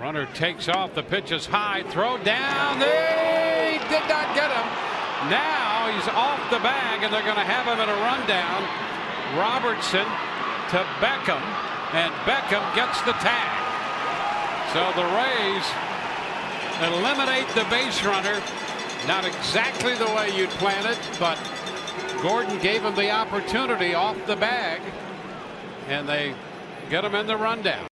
Runner takes off. The pitch is high. Throw down. They did not get him. Now he's off the bag, and they're going to have him in a rundown. Robertson to Beckham, and Beckham gets the tag. So the Rays eliminate the base runner. Not exactly the way you'd plan it, but Gordon gave him the opportunity off the bag, and they get him in the rundown.